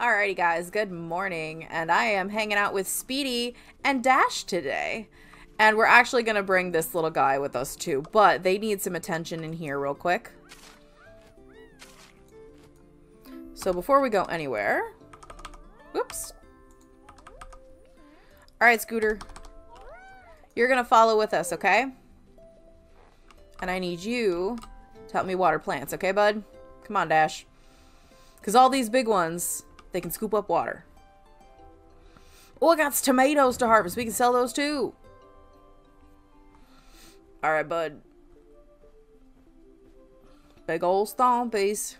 Alrighty guys, good morning. And I am hanging out with Speedy and Dash today. And we're actually going to bring this little guy with us too. But they need some attention in here real quick. So before we go anywhere... Whoops. Alright, Scooter. You're going to follow with us, okay? And I need you to help me water plants, okay, bud? Come on, Dash. Because all these big ones, they can scoop up water. Oh, I got tomatoes to harvest. We can sell those too. All right, bud. Big old stompies.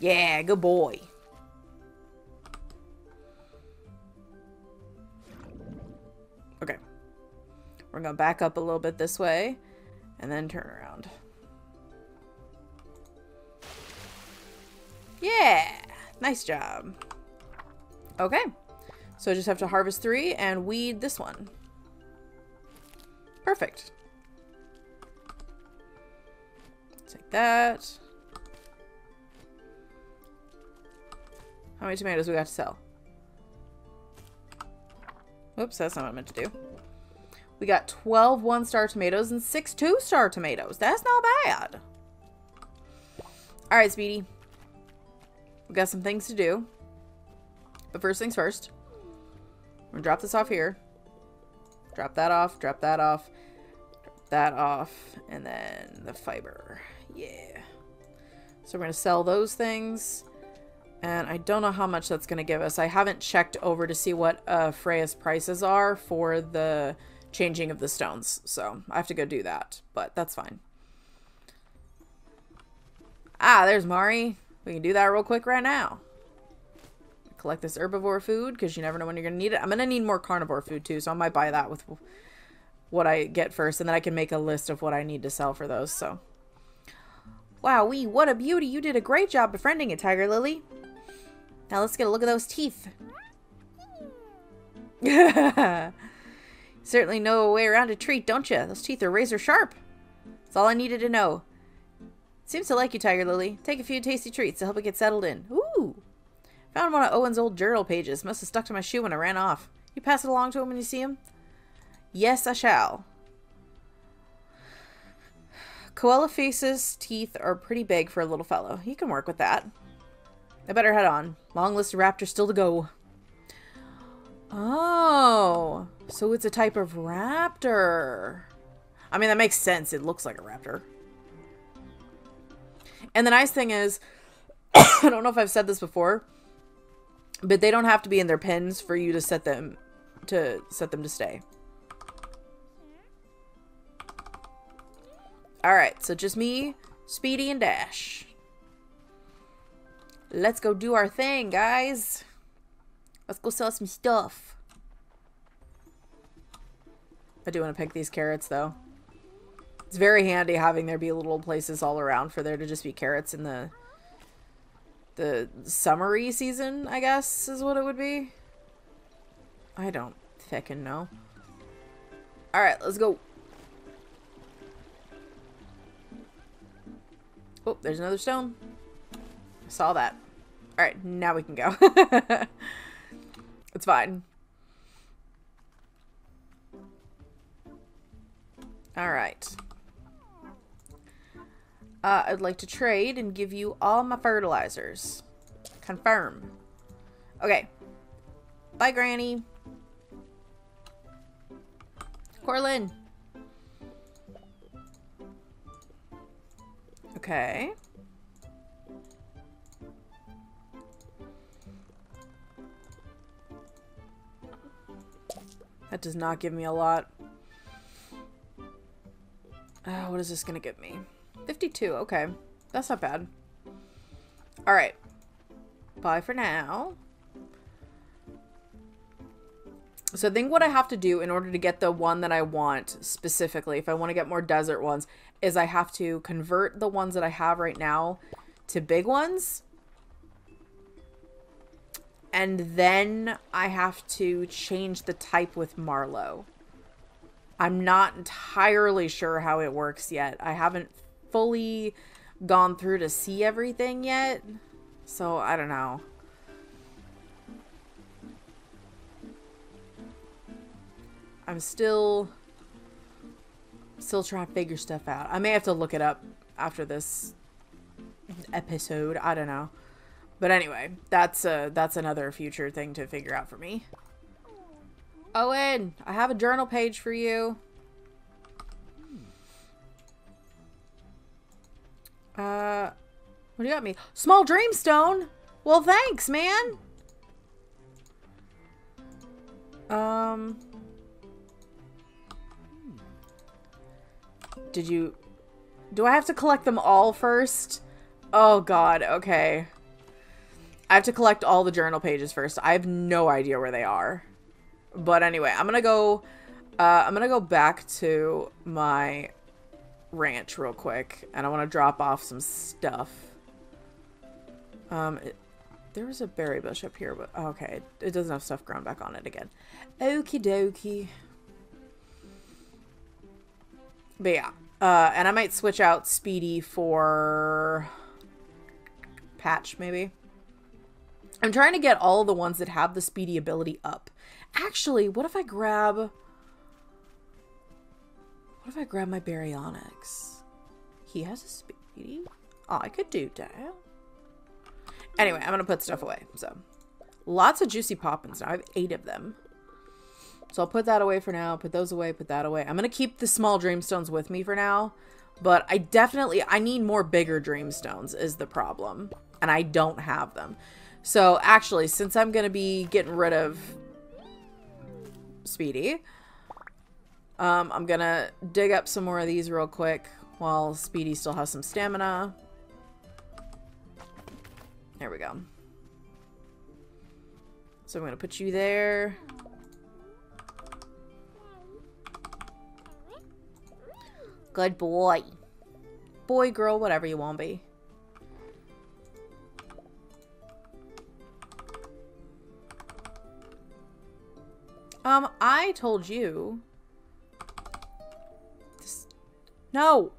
Yeah, good boy. Okay. We're going to back up a little bit this way and then turn around. Yeah, nice job. Okay, so I just have to harvest three and weed this one. Perfect. Take that. How many tomatoes we got to sell? Oops, that's not what I meant to do. We got 12 one-star tomatoes and 6 two-star tomatoes. That's not bad. All right, Speedy. We got some things to do. But first things first. I'm to drop this off here. Drop that off. Drop that off. Drop that off. And then the fiber. Yeah. So we're to sell those things. And I don't know how much that's going to give us. I haven't checked over to see what uh, Freya's prices are for the changing of the stones. So I have to go do that. But that's fine. Ah, there's Mari. We can do that real quick right now. Collect this herbivore food because you never know when you're going to need it. I'm going to need more carnivore food too, so I might buy that with what I get first, and then I can make a list of what I need to sell for those, so. Wow, wee, what a beauty. You did a great job befriending it, Tiger Lily. Now let's get a look at those teeth. Certainly know a way around a treat, don't you? Those teeth are razor sharp. That's all I needed to know. Seems to like you, Tiger Lily. Take a few tasty treats to help it get settled in. Ooh. Found one of Owen's old journal pages. Must have stuck to my shoe when I ran off. You pass it along to him when you see him? Yes, I shall. Koala Face's teeth are pretty big for a little fellow. He can work with that. I better head on. Long list of raptors still to go. Oh, so it's a type of raptor. I mean, that makes sense. It looks like a raptor. And the nice thing is, I don't know if I've said this before, but they don't have to be in their pens for you to set them to set them to stay. All right, so just me, Speedy, and Dash. Let's go do our thing, guys. Let's go sell some stuff. I do want to pick these carrots, though. It's very handy having there be little places all around for there to just be carrots in the the summery season, I guess, is what it would be. I don't fucking know. Alright, let's go. Oh, there's another stone. I saw that. Alright, now we can go. it's fine. Alright. Uh, I'd like to trade and give you all my fertilizers. Confirm. Okay. Bye, Granny. Corlin. Okay. That does not give me a lot. Oh, what is this going to give me? 52, okay. That's not bad. Alright. Bye for now. So I think what I have to do in order to get the one that I want specifically, if I want to get more desert ones, is I have to convert the ones that I have right now to big ones. And then I have to change the type with Marlowe. I'm not entirely sure how it works yet. I haven't fully gone through to see everything yet. So, I don't know. I'm still still trying to figure stuff out. I may have to look it up after this episode. I don't know. But anyway, that's a that's another future thing to figure out for me. Owen, I have a journal page for you. What do you got me? Small Dreamstone? Well, thanks, man. Um, did you, do I have to collect them all first? Oh god, okay. I have to collect all the journal pages first. I have no idea where they are. But anyway, I'm gonna go, uh, I'm gonna go back to my ranch real quick, and I want to drop off some stuff. Um, it, there was a berry bush up here, but okay, it doesn't have stuff grown back on it again. Okie dokie. But yeah, uh, and I might switch out Speedy for Patch, maybe. I'm trying to get all the ones that have the Speedy ability up. Actually, what if I grab... What if I grab my Baryonyx? He has a speedy. Oh, I could do that. Anyway, I'm to put stuff away. So, lots of juicy poppins now. I have eight of them. So I'll put that away for now. Put those away. Put that away. I'm to keep the small dreamstones with me for now. But I definitely, I need more bigger dreamstones is the problem. And I don't have them. So actually, since I'm to be getting rid of Speedy, um, I'm gonna dig up some more of these real quick while Speedy still has some stamina. There we go. So I'm gonna put you there. Good boy. Boy, girl, whatever you want to be. Um, I told you no!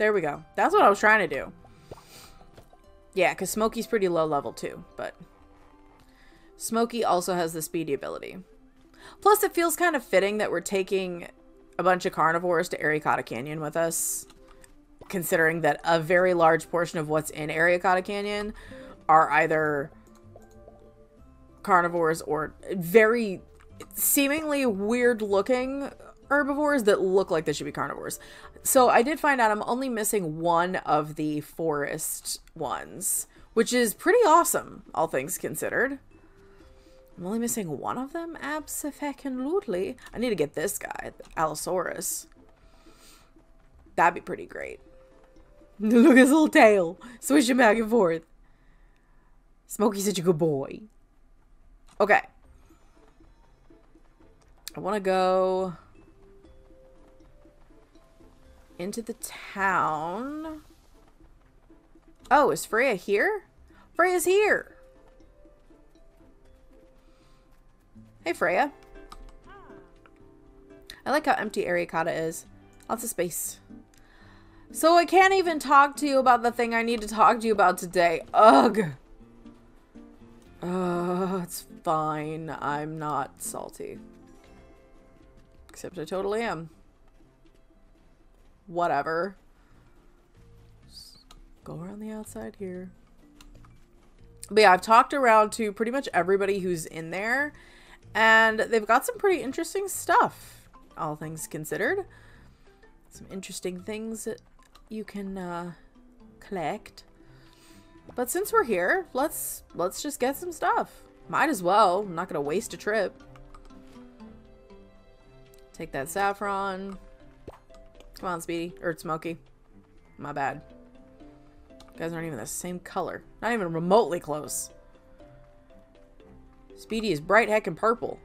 There we go. That's what I was trying to do. Yeah, because Smokey's pretty low level too, but... Smokey also has the speedy ability. Plus, it feels kind of fitting that we're taking a bunch of carnivores to Arikata Canyon with us, considering that a very large portion of what's in Arikata Canyon are either carnivores or very seemingly weird looking herbivores that look like they should be carnivores. So I did find out I'm only missing one of the forest ones, which is pretty awesome, all things considered. I'm only missing one of them? Absolutely. I need to get this guy, Allosaurus. That'd be pretty great. Look at his little tail, swishing back and forth. Smokey's such a good boy. Okay. I want to go into the town. Oh, is Freya here? Freya's here. Hey, Freya. I like how empty Arikata is. Lots of space. So I can't even talk to you about the thing I need to talk to you about today. Ugh. Uh, it's fine. I'm not salty. Except I totally am. Whatever. Just go around the outside here. But yeah, I've talked around to pretty much everybody who's in there. And they've got some pretty interesting stuff, all things considered. Some interesting things that you can uh, collect. But since we're here, let's let's just get some stuff. Might as well. I'm not gonna waste a trip. Take that saffron. Come on, Speedy. Or Smokey. My bad. You guys aren't even the same color. Not even remotely close. Speedy is bright heck and purple.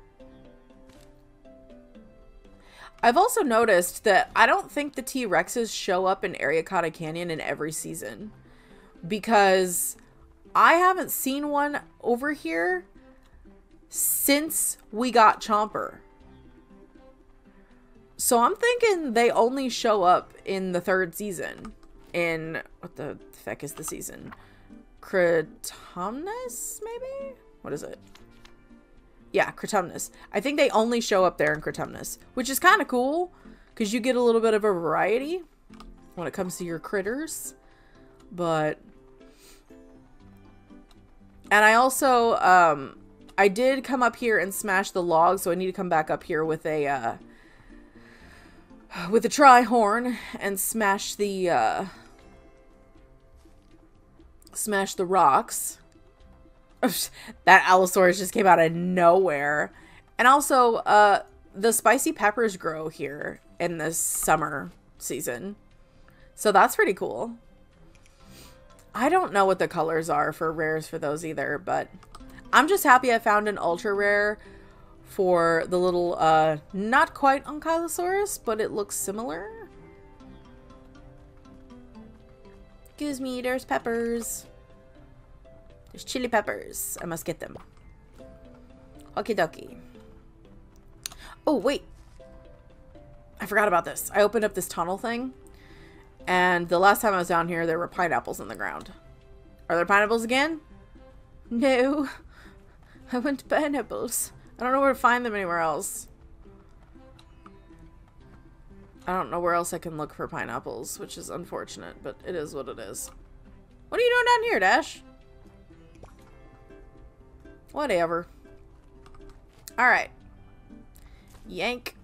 I've also noticed that I don't think the T-Rexes show up in Arikata Canyon in every season because I haven't seen one over here since we got Chomper. So I'm thinking they only show up in the third season. In what the heck is the season? Critumnus, maybe? What is it? Yeah, Critumnus. I think they only show up there in Critumnus, which is kind of cool because you get a little bit of a variety when it comes to your critters. But and I also um I did come up here and smash the log, so I need to come back up here with a uh with a tri-horn and smash the uh smash the rocks. that Allosaurus just came out of nowhere. And also, uh, the spicy peppers grow here in the summer season. So that's pretty cool. I don't know what the colors are for rares for those either, but I'm just happy I found an ultra rare for the little, uh, not quite Ankylosaurus, but it looks similar. Excuse me, there's peppers. There's chili peppers. I must get them. Okie dokie. Oh, wait. I forgot about this. I opened up this tunnel thing. And the last time I was down here, there were pineapples in the ground. Are there pineapples again? No. I want pineapples. I don't know where to find them anywhere else. I don't know where else I can look for pineapples, which is unfortunate, but it is what it is. What are you doing down here, Dash? Whatever. Alright. Yank.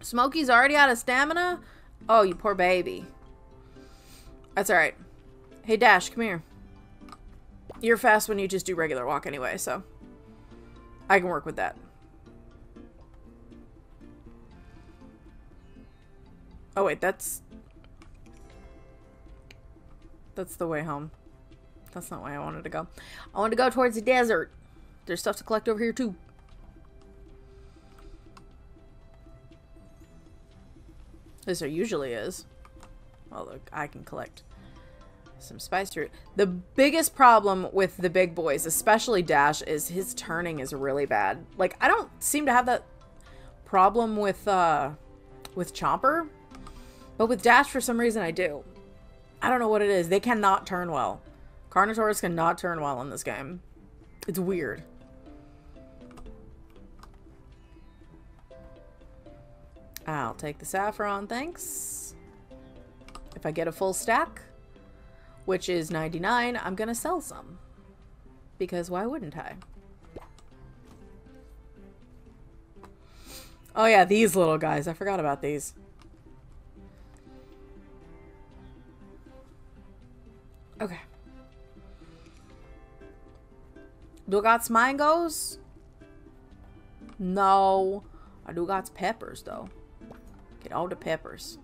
Smokey's already out of stamina? Oh, you poor baby. That's alright. Hey, Dash, come here. You're fast when you just do regular walk anyway, so... I can work with that. Oh, wait, that's... That's the way home. That's not where I wanted to go. I wanted to go towards the desert. There's stuff to collect over here too. Least there usually is. Well, look, I can collect some spice root. The biggest problem with the big boys, especially Dash, is his turning is really bad. Like, I don't seem to have that problem with, uh, with Chomper. But with Dash, for some reason, I do. I don't know what it is. They cannot turn well. Carnotaurus cannot turn well in this game. It's weird. I'll take the saffron, thanks. If I get a full stack, which is 99, I'm to sell some. Because why wouldn't I? Oh yeah, these little guys. I forgot about these. Okay. Do I got mangoes? No. I do got peppers, though. Get all the peppers.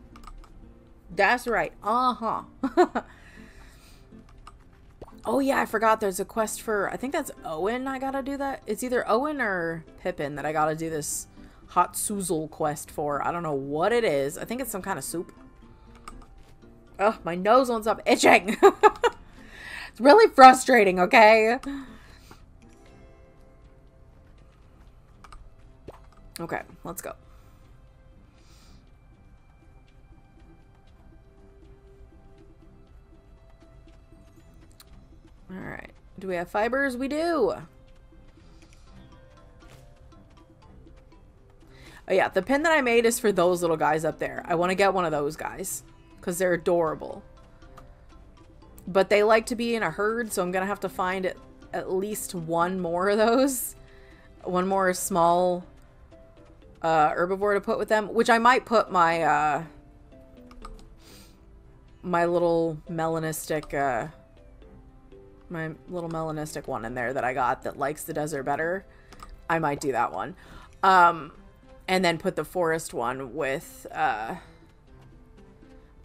That's right. Uh-huh. oh, yeah, I forgot there's a quest for... I think that's Owen I gotta do that. It's either Owen or Pippin that I gotta do this hot Suzel quest for. I don't know what it is. I think it's some kind of soup. Oh, my nose won't stop itching. it's really frustrating, okay? Okay, let's go. Alright. Do we have fibers? We do! Oh yeah, the pin that I made is for those little guys up there. I want to get one of those guys because they're adorable. But they like to be in a herd, so I'm going to have to find at least one more of those. One more small uh, herbivore to put with them, which I might put my uh, my little melanistic uh, my little melanistic one in there that I got that likes the desert better. I might do that one. Um, and then put the forest one with uh,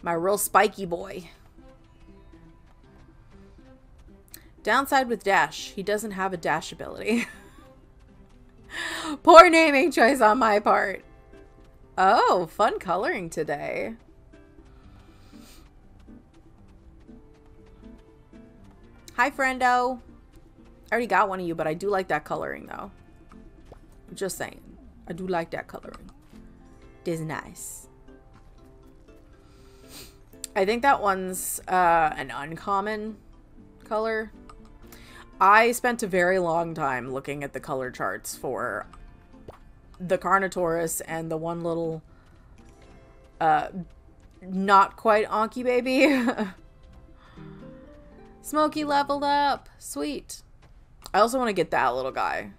my real spiky boy. Downside with Dash, he doesn't have a dash ability. Poor naming choice on my part. Oh, fun coloring today. Hi, friendo. I already got one of you, but I do like that coloring, though. Just saying. I do like that coloring. It is nice. I think that one's uh, an uncommon color. I spent a very long time looking at the color charts for the Carnotaurus and the one little uh, not quite Anki baby. Smokey leveled up. Sweet. I also want to get that little guy.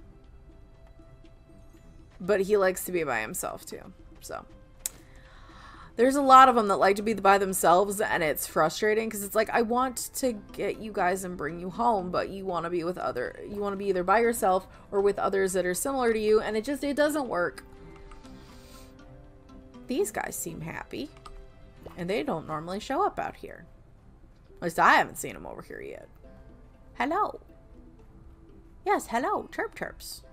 But he likes to be by himself too. So there's a lot of them that like to be by themselves and it's frustrating because it's like I want to get you guys and bring you home but you want to be with other you want to be either by yourself or with others that are similar to you and it just it doesn't work. These guys seem happy and they don't normally show up out here. At least I haven't seen them over here yet. Hello. Yes, hello, chirp chirps.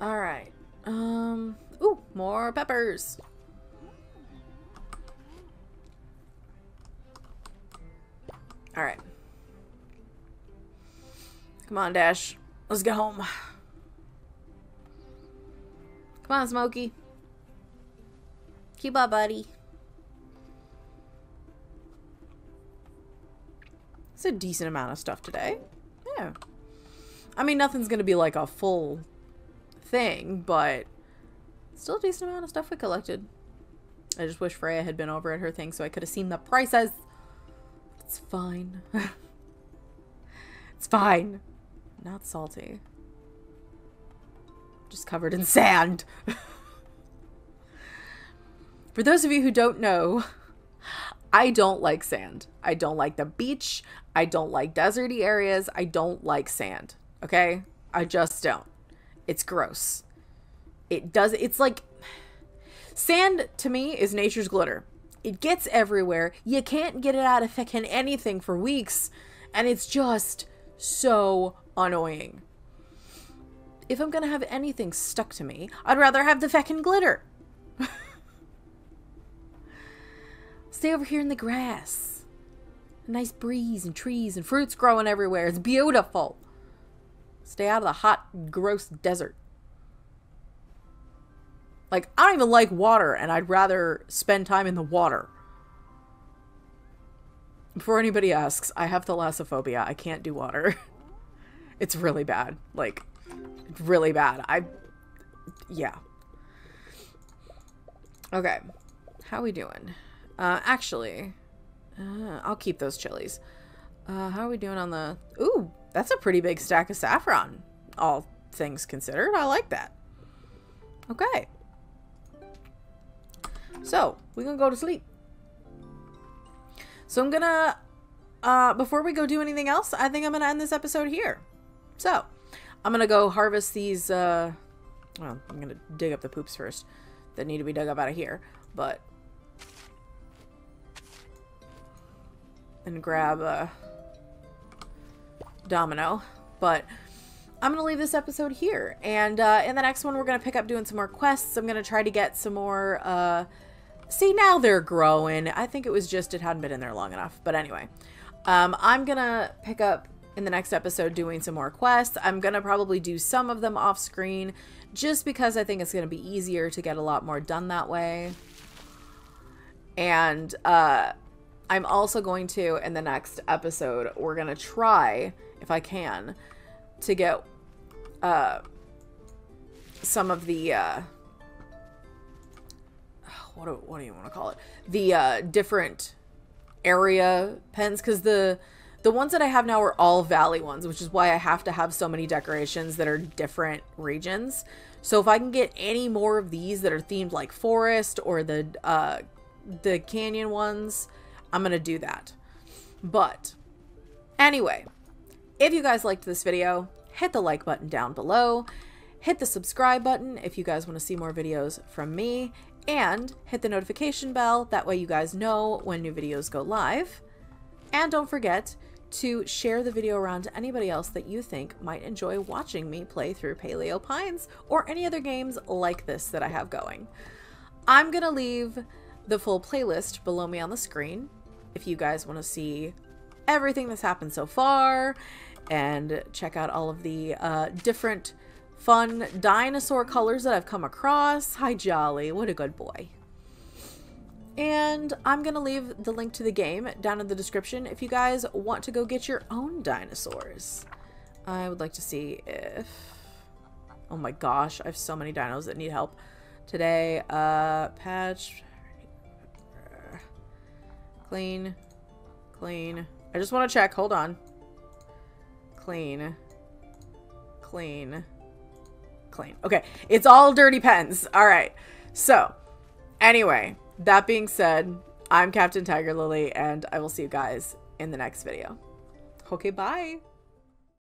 All right. Um, ooh, more peppers. All right. Come on, Dash. Let's go home. Come on, Smokey. Keep up, buddy. A decent amount of stuff today. Yeah. I mean, nothing's going to be like a full thing, but still a decent amount of stuff we collected. I just wish Freya had been over at her thing so I could have seen the prices. It's fine. it's fine. Not salty. Just covered in sand. For those of you who don't know, I don't like sand. I don't like the beach. I don't like deserty areas. I don't like sand. Okay? I just don't. It's gross. It does, it's like, sand to me is nature's glitter. It gets everywhere. You can't get it out of fucking anything for weeks. And it's just so annoying. If I'm gonna have anything stuck to me, I'd rather have the fucking glitter. Stay over here in the grass. A nice breeze and trees and fruits growing everywhere. It's beautiful. Stay out of the hot, gross desert. Like, I don't even like water, and I'd rather spend time in the water. Before anybody asks, I have thalassophobia. I can't do water. it's really bad. Like, really bad. I, yeah. Okay. How we doing? Uh, actually, uh, I'll keep those chilies. Uh, how are we doing on the... Ooh, that's a pretty big stack of saffron, all things considered. I like that. Okay. So, we're to go to sleep. So I'm to, uh, before we go do anything else, I think I'm to end this episode here. So, I'm to go harvest these, uh, well, I'm to dig up the poops first that need to be dug up out of here. But, and grab, uh, Domino. But I'm going to leave this episode here. And uh, in the next one, we're going to pick up doing some more quests. I'm going to try to get some more... Uh... See, now they're growing. I think it was just it hadn't been in there long enough. But anyway, um, I'm going to pick up in the next episode doing some more quests. I'm going to probably do some of them off screen just because I think it's going to be easier to get a lot more done that way. And uh, I'm also going to, in the next episode, we're going to try if I can, to get uh, some of the uh, what do, what do you want to call it? The uh, different area pens because the the ones that I have now are all valley ones, which is why I have to have so many decorations that are different regions. So if I can get any more of these that are themed like forest or the uh, the canyon ones, I'm gonna do that. But anyway, if you guys liked this video, hit the like button down below, hit the subscribe button if you guys want to see more videos from me, and hit the notification bell, that way you guys know when new videos go live. And don't forget to share the video around to anybody else that you think might enjoy watching me play through Paleo Pines or any other games like this that I have going. I'm going to leave the full playlist below me on the screen if you guys want to see everything that's happened so far and check out all of the uh, different fun dinosaur colors that I've come across. Hi, Jolly. What a good boy. And I'm going to leave the link to the game down in the description if you guys want to go get your own dinosaurs. I would like to see if... Oh my gosh, I have so many dinos that need help today. Uh, patch... Clean. Clean. I just want to check. Hold on. Clean. Clean. Clean. Okay. It's all dirty pens. All right. So, anyway, that being said, I'm Captain Tiger Lily, and I will see you guys in the next video. Okay, bye.